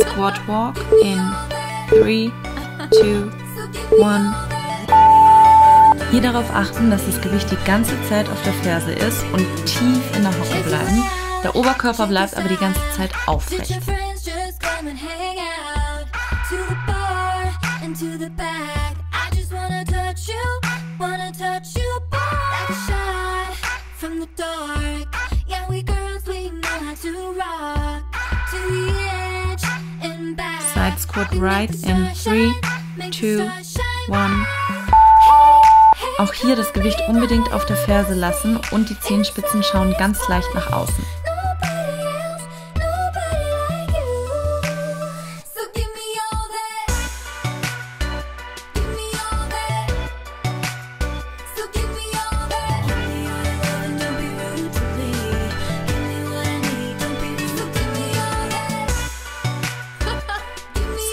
Squat Walk in 3, 2, 1. Hier darauf achten, dass das Gewicht die ganze Zeit auf der Ferse ist und tief in der Hocke bleiben. Der Oberkörper bleibt aber die ganze Zeit aufrecht. Side squat right in 3, 2, 1. Auch hier das Gewicht unbedingt auf der Ferse lassen und die Zehenspitzen schauen ganz leicht nach außen.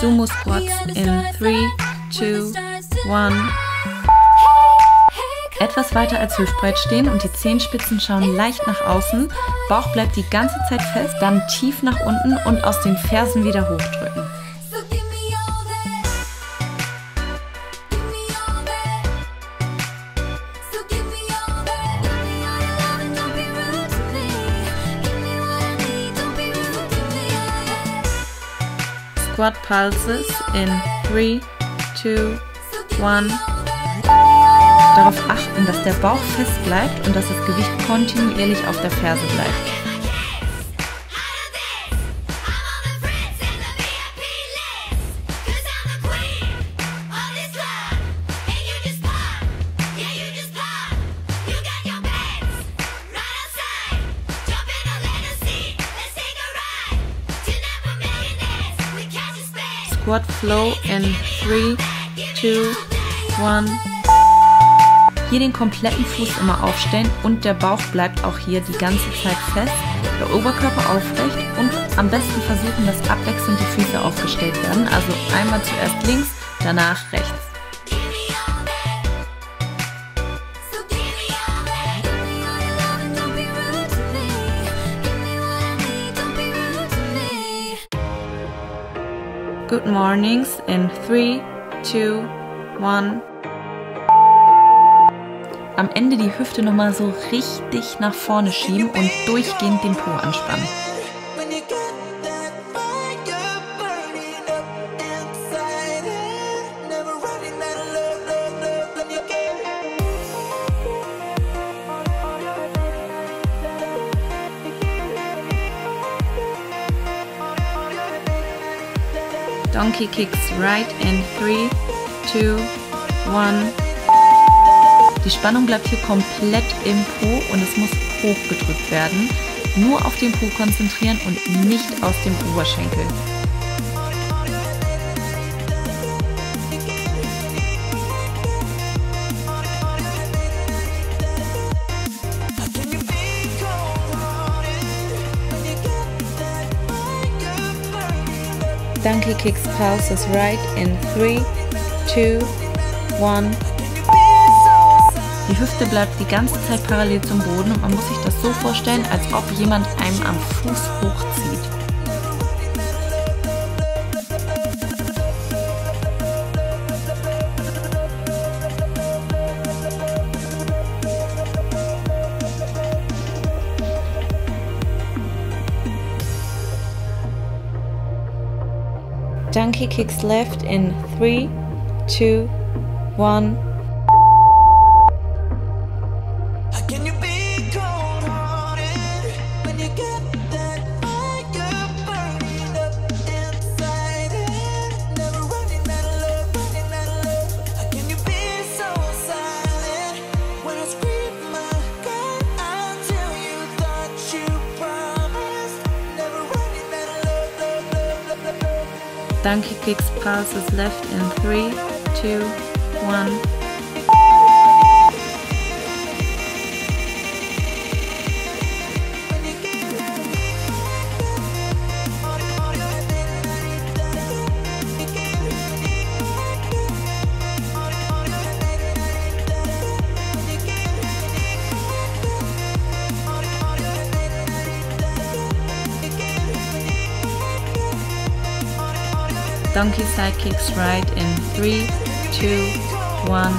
Sumo Squats in 3, 2, 1. Etwas weiter als hüftbreit stehen und die Zehenspitzen schauen leicht nach außen. Bauch bleibt die ganze Zeit fest, dann tief nach unten und aus den Fersen wieder hochdrücken. Squat pulses in 3, 2, 1. Darauf achten, dass der Bauch fest bleibt und dass das Gewicht kontinuierlich auf der Ferse bleibt. Squat Flow in 3, 2, 1. Hier den kompletten Fuß immer aufstellen und der Bauch bleibt auch hier die ganze Zeit fest, der Oberkörper aufrecht und am besten versuchen, dass abwechselnd die Füße aufgestellt werden. Also einmal zuerst links, danach rechts. Good mornings in 3, 2, 1. Am Ende die Hüfte nochmal so richtig nach vorne schieben und durchgehend den Po anspannen. Donkey kicks right in 3, 2, 1. Die Spannung bleibt hier komplett im Po und es muss hochgedrückt werden. Nur auf den Po konzentrieren und nicht aus dem Oberschenkel. Donkey kicks pulses right in 3, 2, 1. Die Hüfte bleibt die ganze Zeit parallel zum Boden und man muss sich das so vorstellen, als ob jemand einem am Fuß hochzieht. Donkey kicks left in 3, 2, 1. Donkey kicks pulses left in 3, 2, 1. Donkey Sidekicks Ride in 3, 2, 1.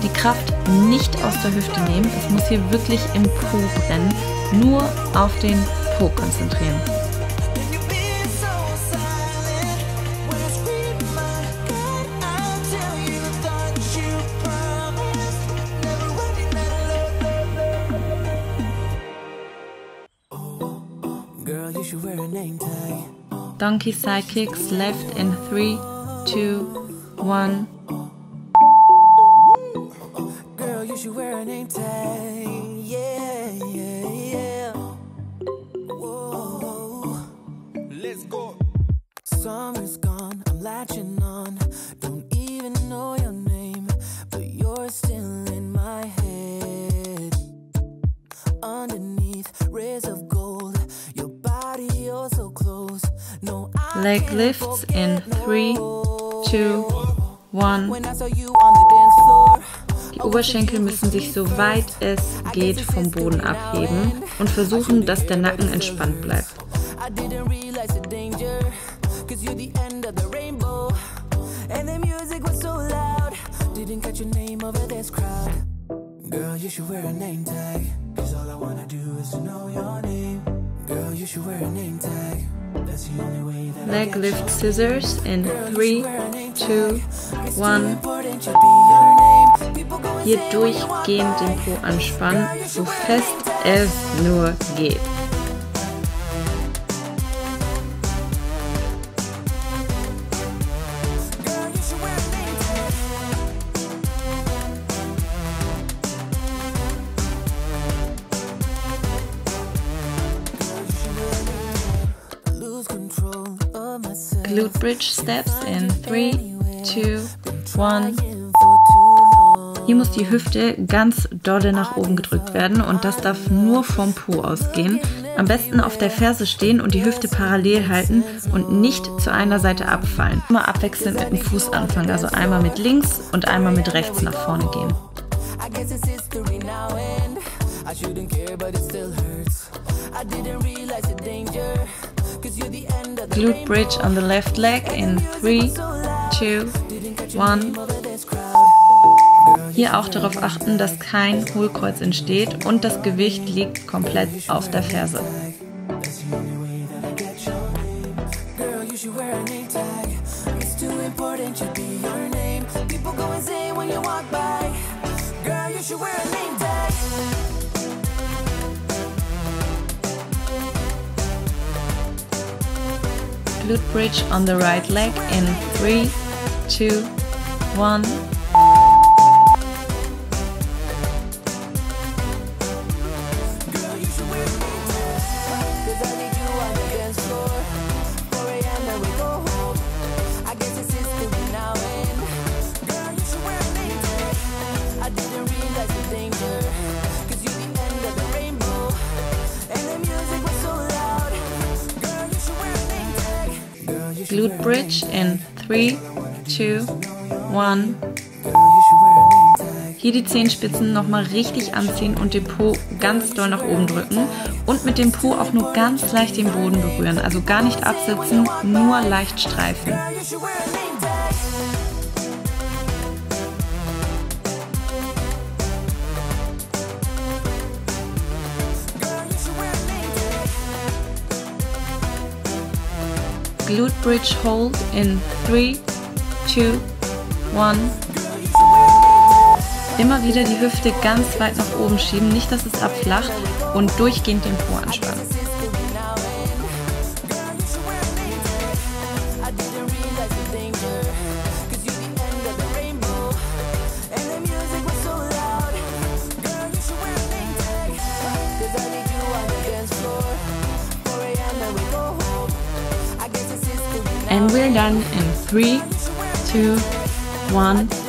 Die Kraft nicht aus der Hüfte nehmen. Es muss hier wirklich im Po brennen. Nur auf den Po konzentrieren. Donkey Sidekicks left in 3, 2, 1. Girl, you should wear a name tag. Yeah, yeah, yeah. Whoa. Let's go. Summer's gone, I'm latching on. Don't even know your name, but you're still Leg lifts in 3, 2, 1. Die Oberschenkel müssen sich so weit es geht vom Boden abheben und versuchen, dass der Nacken entspannt bleibt. Girl, you should wear a name tag. Cause all I wanna do is to know your name. Girl, you should wear a name tag. Leg lift scissors in 3, 2, 1. Hier durchgehend den Po anspannen, so fest es nur geht. Glute bridge steps in 3, 2, 1. Hier muss die Hüfte ganz dolle nach oben gedrückt werden und das darf nur vom Po ausgehen. Am besten auf der Ferse stehen und die Hüfte parallel halten und nicht zu einer Seite abfallen. Immer abwechselnd mit dem Fuß anfangen, also einmal mit links und einmal mit rechts nach vorne gehen. I didn't realize the danger. Glute bridge on the left leg in 3, 2, 1. Hier auch darauf achten, dass kein Hohlkreuz entsteht und das Gewicht liegt komplett auf der Ferse. Girl, you should wear a name tag. Glute bridge on the right leg in 3, 2, 1. glute bridge in 3, 2, 1. Hier die Zehenspitzen nochmal richtig anziehen und den Po ganz doll nach oben drücken und mit dem Po auch nur ganz leicht den Boden berühren. Also gar nicht absitzen, nur leicht streifen. Glute bridge hold in 3, 2, 1. Immer wieder die Hüfte ganz weit nach oben schieben, nicht dass es abflacht und durchgehend den Po anspannen. And we're done in 3, 2, 1.